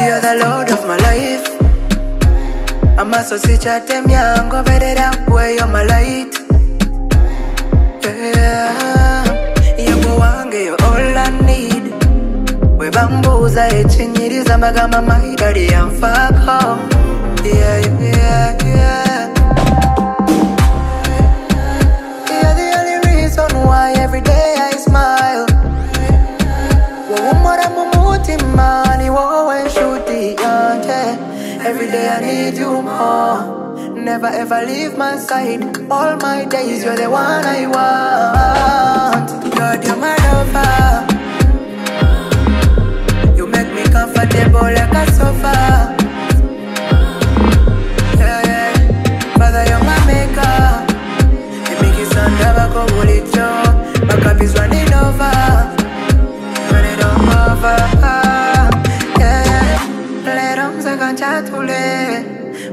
You're the Lord of my life. amaso sichatemya ngoberera we you're my light webambuuza ekinyiriza amagama maidali yanfaako yeah, yeah, yeah. You're the only reason why every day I smile. Wowe mu mutima ni wowe nshuti yanjye Every day I need you more. Never ever leave my side. All my days you're the one I want nzeka nchatule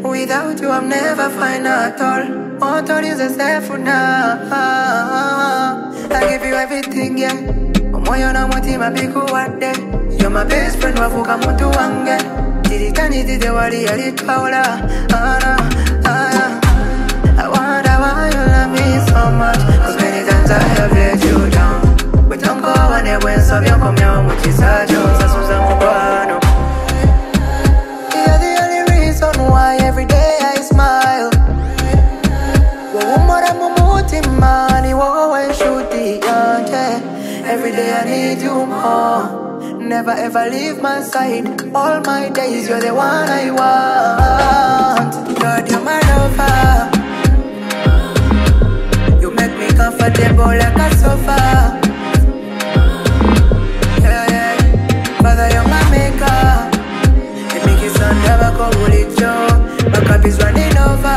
Without you I'm never fine at all Motorize now. I give you everything yeah. Omwoyo na mutima bikuwadde You're my best friend wafuuka muntu wange Tirikanidide wali yalitwawula Ana, ana day I need you more. Never ever leave my side. All my days you're the one I want. God you're my lover. You make me comfortable like a sofa. Yeah, yeah. Father you're my maker. Emikisa ndabako bulijjo bakabizwa ninova